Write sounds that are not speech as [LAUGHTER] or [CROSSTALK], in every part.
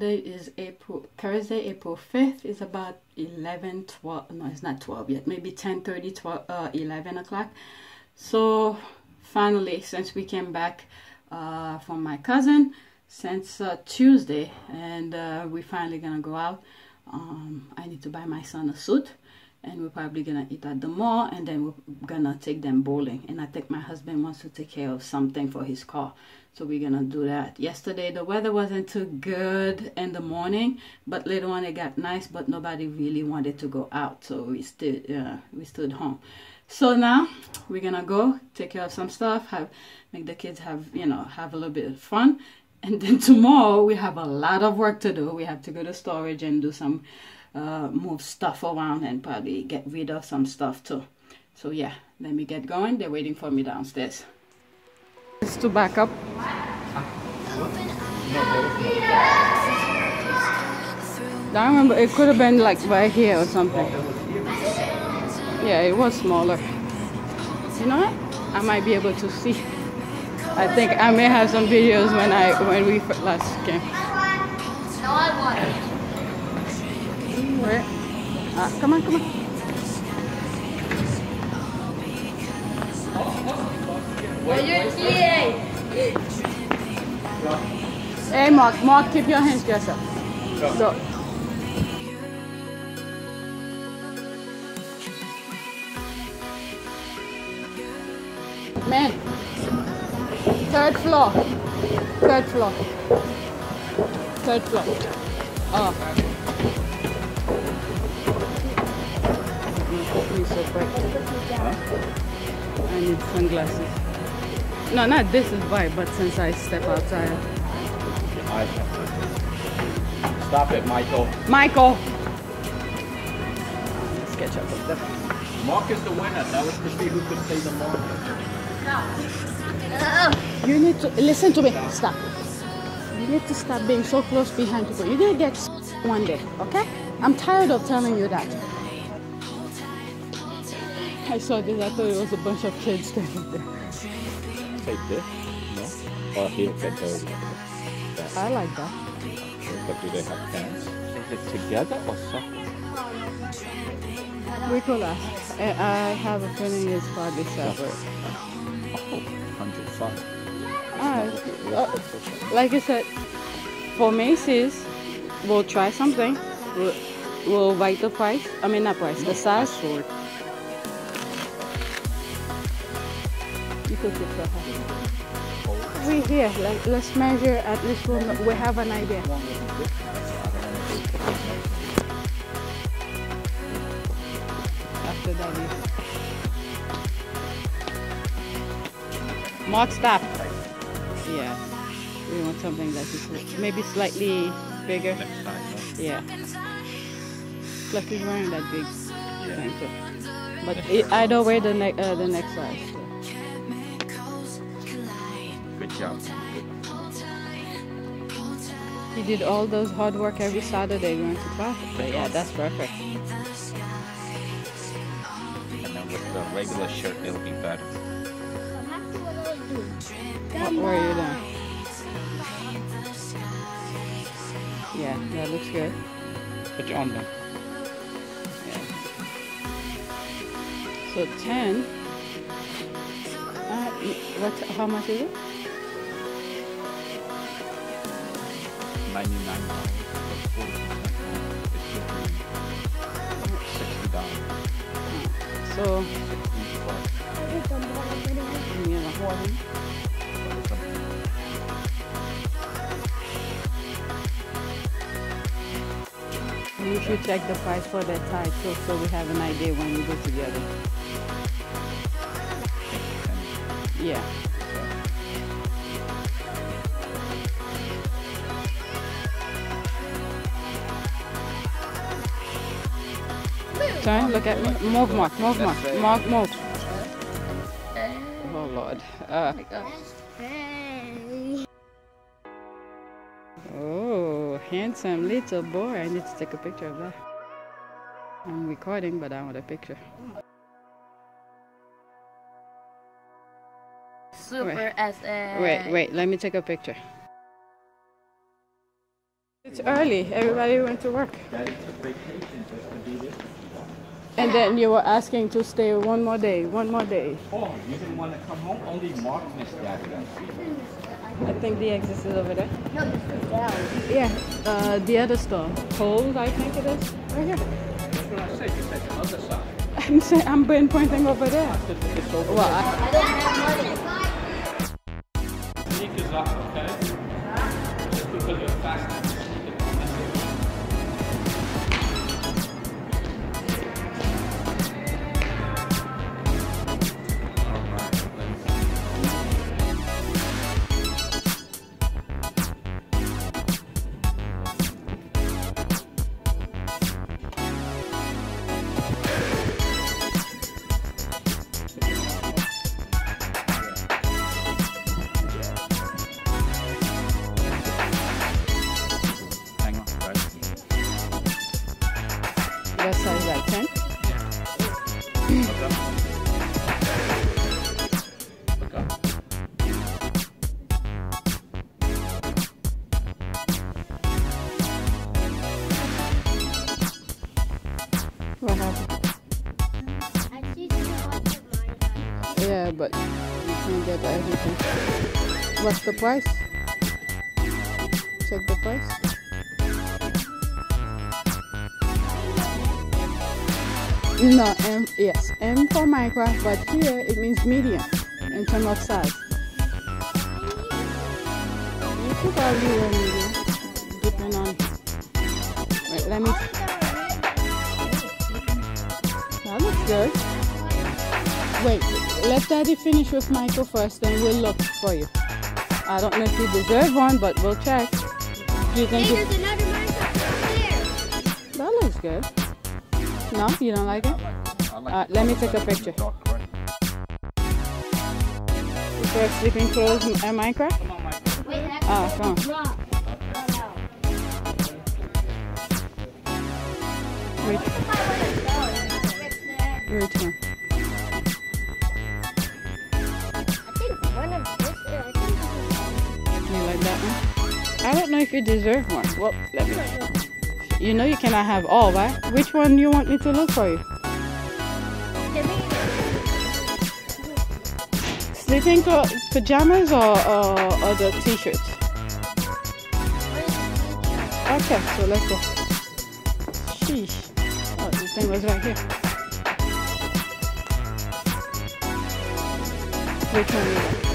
today is April Thursday, April 5th. It's about 11, 12, no, it's not 12 yet, maybe 10 30, 12, uh, 11 o'clock. So, finally, since we came back uh, from my cousin, since uh, Tuesday, and uh, we finally gonna go out. Um, I need to buy my son a suit, and we're probably gonna eat at the mall, and then we're gonna take them bowling. And I think my husband wants to take care of something for his car, so we're gonna do that. Yesterday the weather wasn't too good in the morning, but later on it got nice, but nobody really wanted to go out, so we stood uh, we stood home. So now we're gonna go take care of some stuff, have make the kids have you know have a little bit of fun, and then [LAUGHS] tomorrow we have a lot of work to do. We have to go to storage and do some uh, move stuff around and probably get rid of some stuff too. So yeah, let me get going. They're waiting for me downstairs. It's to back up. I remember it could have been like right here or something. Yeah, it was smaller. You know what? I might be able to see. I think I may have some videos when I when we last came. No, I want. Where? Ah, come on, come on. Hey, Mark, Mark, keep your hands to yourself. Go. Man, third floor. Third floor. Third floor. Oh. I need sunglasses. No, not this is bright, but since I step outside. Stop it, Michael. Michael! Let's catch up with them. Mark is the winner. That was to see who could say the mark. You need to listen to me. Stop. You need to stop being so close behind people. You're gonna get one day, okay? I'm tired of telling you that. I saw this. I thought it was a bunch of kids standing there. This. No. Or he'll get those. I like that. But do they have pants? Is it together or separate? We could ask. I have a feeling it's probably separate. Oh, 105. Alright. Uh, like I said, for Macy's, we'll try something. We'll, we'll write the price. I mean, not price, the size. Could fix. We here. Like, let's measure. At least we'll, we have an idea. After that, we... Mark, stop. Yeah. We want something that is maybe slightly bigger. Yeah. He's wearing that big too. But it, either way, the next uh, the next size. Job. He did all those hard work every Saturday going to class. So yeah, that's perfect. And then with the regular shirt, it'll be better. What were you doing? Yeah, that looks good. Put your arm down. So ten. Uh, what? How much is it? 99 dollars. It should be 60 dollars. So 60 you should check the price for that tie too, so we have an idea when we go together. Yeah. Turn, look at me. Move, Mark, move, Mark. Mark, move. Oh, Lord. Uh, oh, handsome little boy. I need to take a picture of that. I'm recording, but I want a picture. Super SA. Wait, wait, let me take a picture. It's early. Everybody went to work. And then you were asking to stay one more day, one more day. Oh, you didn't want to come home? Only Mark missed that. I think the exit is over there. No, this is down. Yeah, uh, the other store. Kohl's, I think it is. Right here. That's what I said. You said the other side. I'm saying I'm been pointing over there. It's over Well, I, I don't have money. Sneakers up, okay? Just because you're fast. But you can't get everything. What's the price? Check the price. No, M, yes, M for Minecraft, but here it means medium in terms of size. You could probably wear medium, depending on. Wait, let me. That looks good. Wait, let Daddy finish with Michael first, then we'll look for you. I don't know if you deserve one, but we'll check. Do you think Hey, there's another Minecraft over that looks good? No, you don't like it? I like Uh, let me take a picture. For sleeping clothes and Minecraft? Come on, there. Wait, Ah, come on. drop. Which, which one? I don't know if you deserve one. Well, let me. You know you cannot have all, right? Which one do you want me to look for you? Sleeping pajamas or, or, or the t-shirts? Okay, so let's go. Sheesh. Oh, this thing was right here. Which one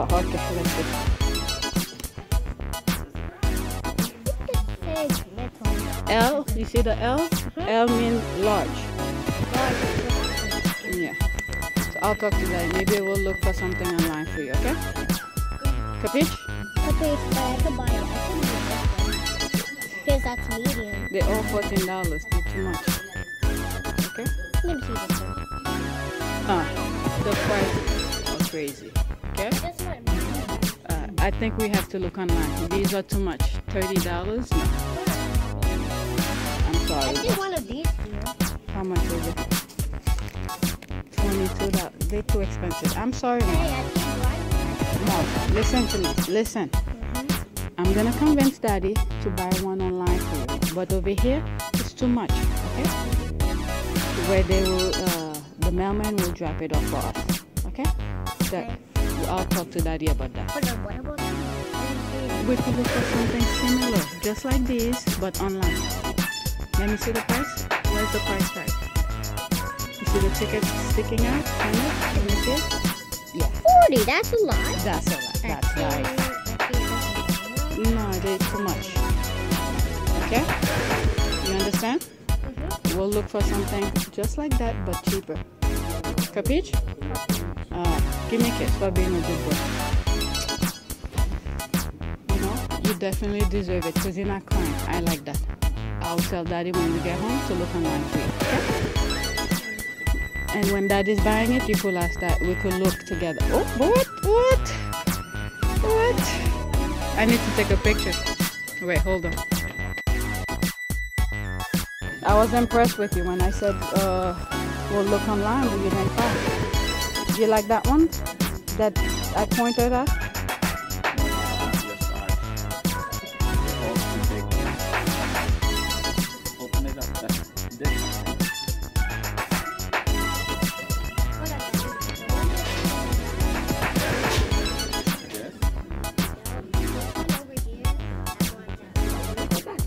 Oh, okay, let's see. It says little. L, you see the L? L means large. Large. Yeah. So I'll talk to that. Maybe we'll look for something online for you, okay? Capiche? Okay, but I could buy it. I could use this one because that's medium. They're all fourteen dollars. They're too much. Okay? Let me see this one. Uh, the prices are crazy. Okay? I think we have to look online. These are too much. Thirty dollars? No. I'm sorry. I see one of these here. How much is it? Twenty-two dollars. They're too expensive. I'm sorry, Mom. Mom, listen to me. Listen. I'm gonna convince Daddy to buy one online for you. But over here, it's too much. Okay? Where they will, uh, the mailman will drop it off for us. Okay? That I'll talk to Daddy about that. But what about these? We could look for something similar, just like this, but online. Let me see the price. Where's the price tag? You see the ticket sticking out? on it? Let me see it. Yeah, see. 40, that's a lot. that's a lot. That's right. No, they too much. Okay? You understand? We'll look for something just like that, but cheaper. Capiche? Uh, give me kiss for being a good boy. You know, you definitely deserve it because you're not crying. I like that. I'll tell daddy when we get home to look online for you. Okay? And when daddy's buying it, you could ask that we could look together. Oh, what? What? What? I need to take a picture. Wait, hold on. I was impressed with you when I said uh, we'll look online, but you didn't call. You like that one that I pointed at? Open it up. That's this. Yes.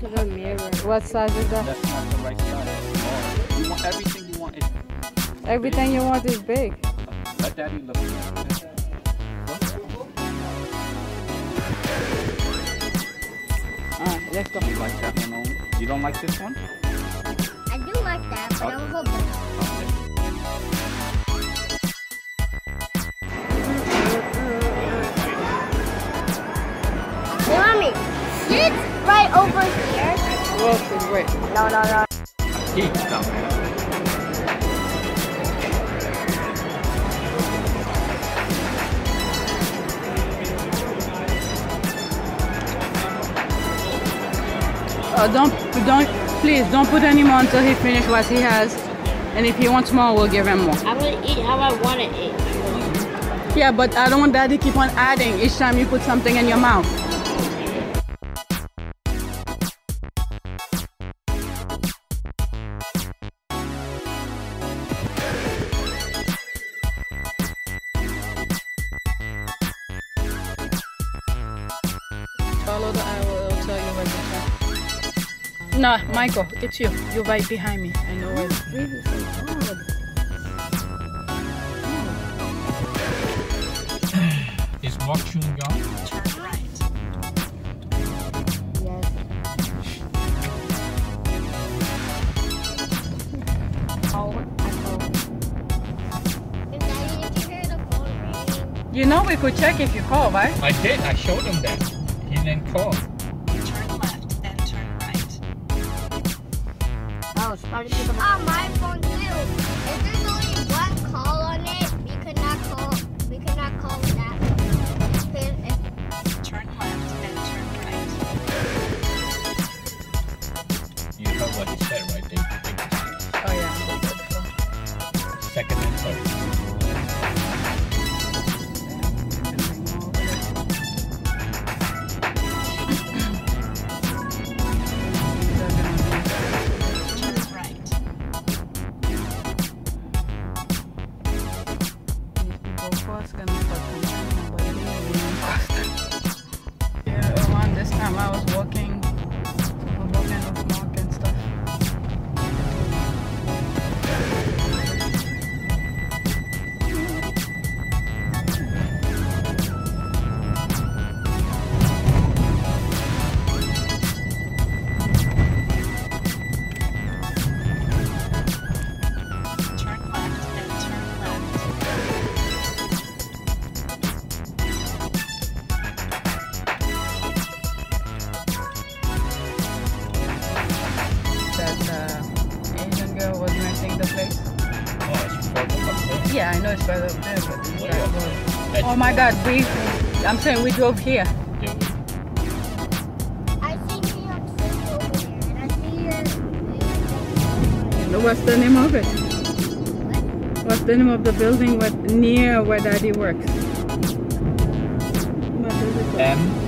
To the mirror. What size is that? That's not the right size. You want everything you want is Everything you want is big. Daddy look. Alright, let's go. You like that one? You don't like this one? I do like that, but I will go back. Okay. Hey, mommy, sit right over here. Whoa, wait. No, no, no. Heat stuff. Uh, don't, don't, please, don't put any more until he finish what he has. And if he wants more, we'll give him more. I'm gonna eat how I want to eat. Yeah, but I don't want daddy keep on adding each time you put something in your mouth. No, Michael, it's you. You're right behind me. I know. Really so hard. Is what chewing gum? If Daddy, did you hear the phone ringing? You know we could check if you call, right? I did. I showed him that. He didn't call. God, we! I'm saying we drove here. Yeah, I see New over here, and I see your. What's the name of it? What's the name of the building with, near where Daddy works? What is it called? M.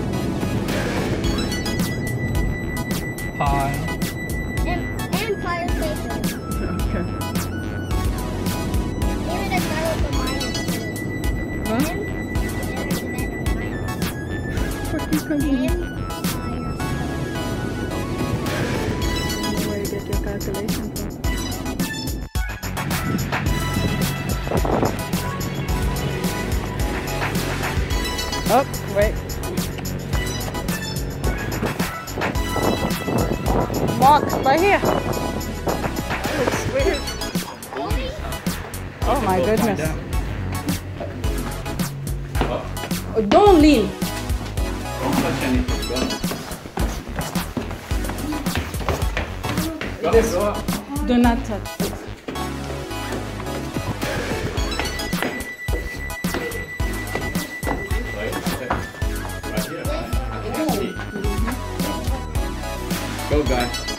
Go, guy.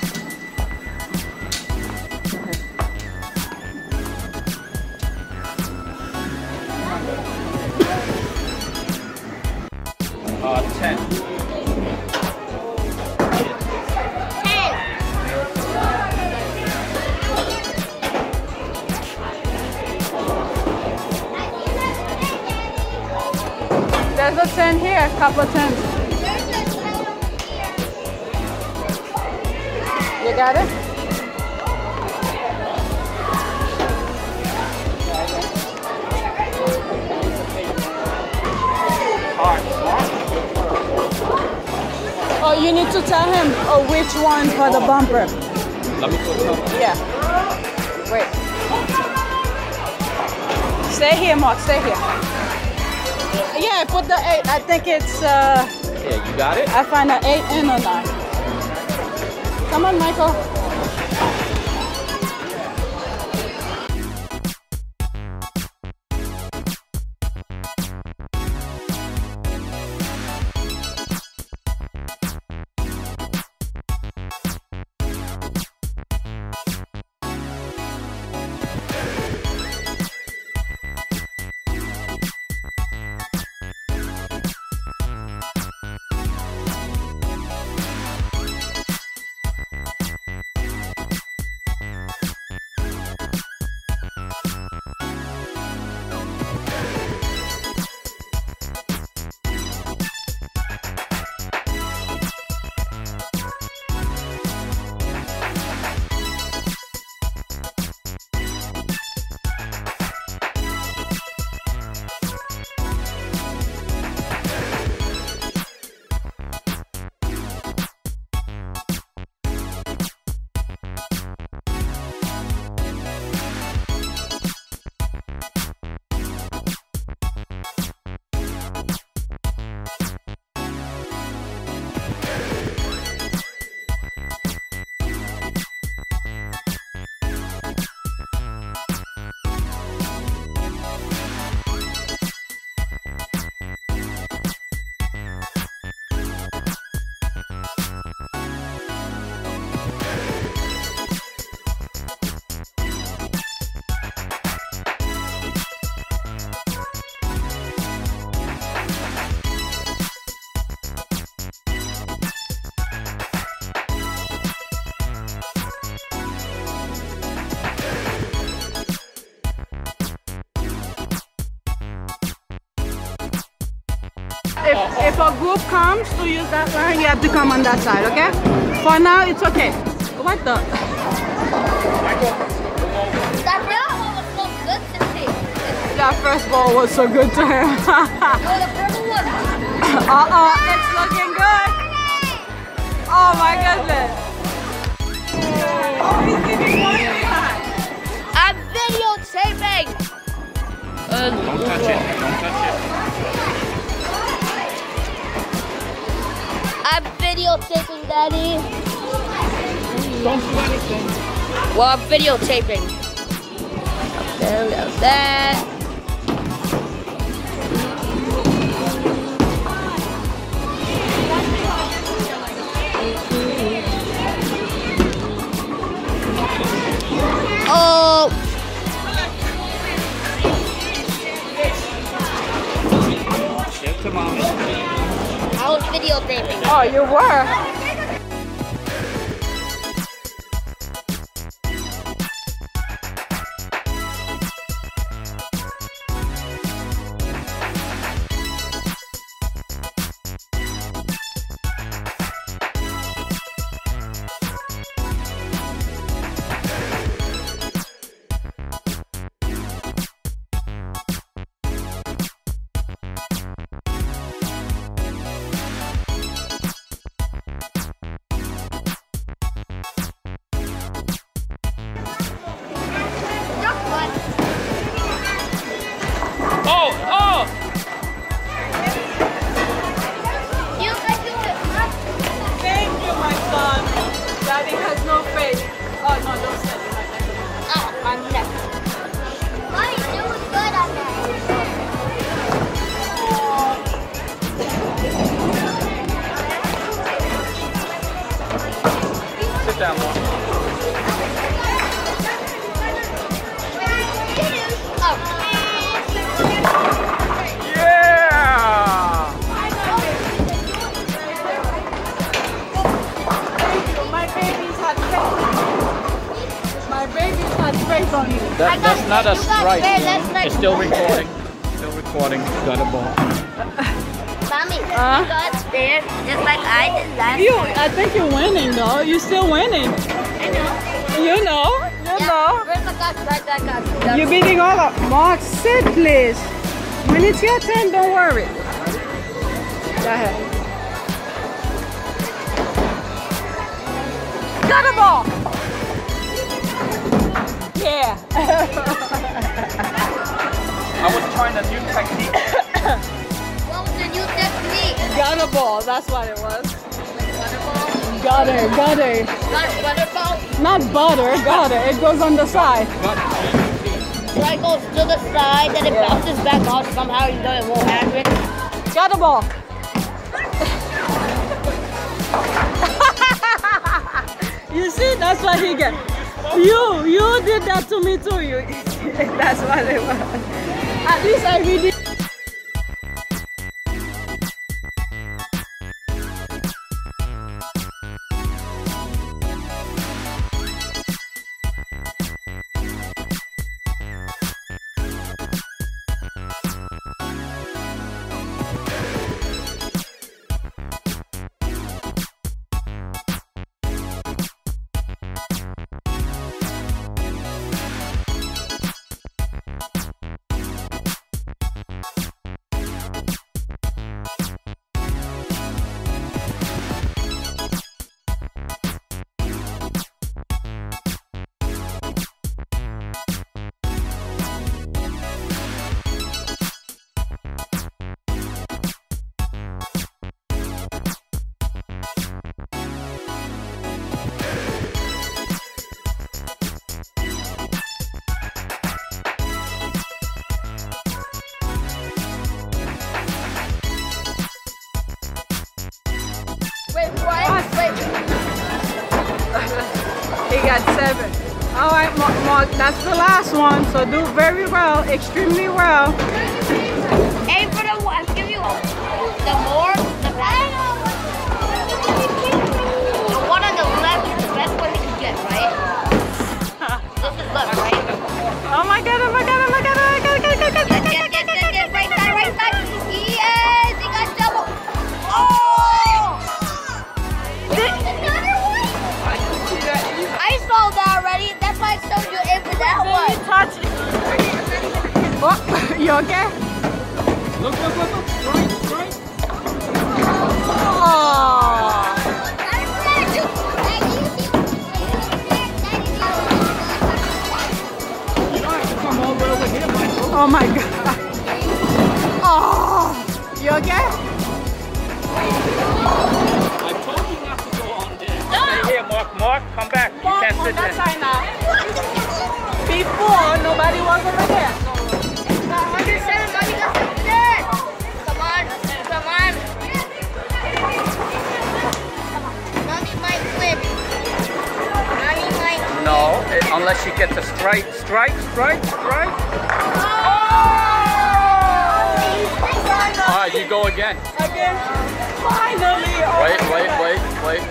The bumper. Let me go cover. Yeah. Wait. Stay here, Mark. Stay here. Yeah, put the eight. I think it's. uh Yeah, you got it? I find an eight and a nine. Come on, Michael. Group comes to use that line, you have to come on that side, okay? For now, it's okay. What the? That purple one was so good to me. That first ball was so good to him. [LAUGHS] Oh, the purple one. [LAUGHS] uh-oh, it's looking good. Oh my goodness. I'm videotaping. Don't touch it. Don't touch it. I'm videotaping, Daddy. Don't do anything. Well, I'm videotaping. There, there's that. Oh, Give it videotaping. Oh, you were? Not a strike. fair, that's like- It's still recording. Still recording. Got a ball. Mommy, Huh? you got there just like I did last You, time. I think you're winning though. You're still winning. I know. You know. You know. Where's the gun? Right, that gun. You're beating all up. Mark, sit please. When it's your turn, don't worry. Go ahead. Got a ball. Yeah. [LAUGHS] I a new technique. [COUGHS] What was the new technique? got a ball. That's what it was. Butterball? Got her. Got her. Got a butterball? Not butter. Got her. It goes on the side. So I goes to the side, then it bounces back off somehow, you know it won't happen. Got a ball. [LAUGHS] you see, that's what he get. You, you did that to me too. You, [LAUGHS] that's what it was. At least I really. Wait, that's the last one. So do very well, extremely well. Oh, [LAUGHS] you okay? Look, look, look, look. Oh. You don't have to come all the way over here, Michael. Oh my god. Oh. You okay? I told you not to go on there. Stay here, Mark. Mark, come back. You can't sit there. No, unless you get the strike, strike, strike, strike. All right, you go again. Again. Finally. Oh Wait, wait, wait, wait.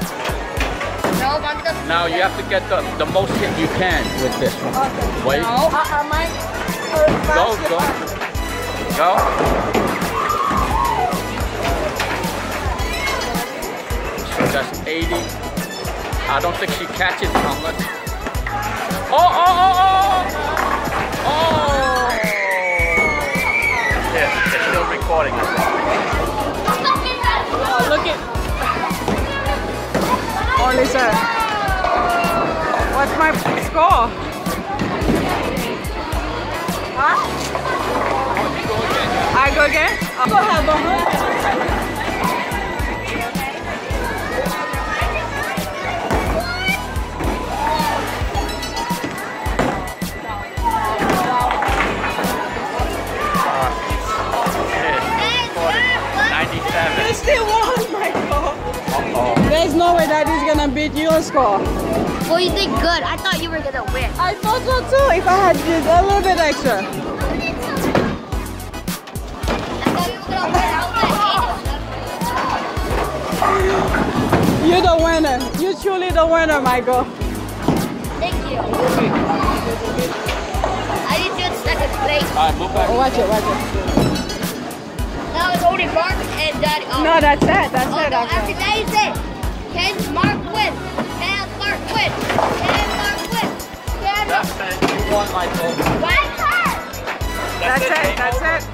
No, mommy doesn't. Now you have to get the, the most hit you can with this one. Okay. Wait. No, I, I might. Uh, Go, go. Go. So that's 80. I don't think she catches unless. Oh, oh, oh, oh! Oh! Yeah, it's still recording. Oh, look at. Oh, listen. What's my score? Huh? I go again? I go have oh. a still won, Michael. Uh-oh. There's no way that is gonna beat your score. Well, you did good. I thought you were gonna win. I thought so too. If I had just a little bit extra. You were gonna win. I was like, You're the winner. You're truly the winner, Michael. thank you. I need you in second place. Alright, move back. Oh, watch it, watch it. Now it's only Mark and Daddy. Oh. No, that's it. That's Oh, it. no, After. after that is it. Can Mark win? Can Mark win? Can Mark win? Can Mark That's it. You won, Michael. win? That's it. That's it.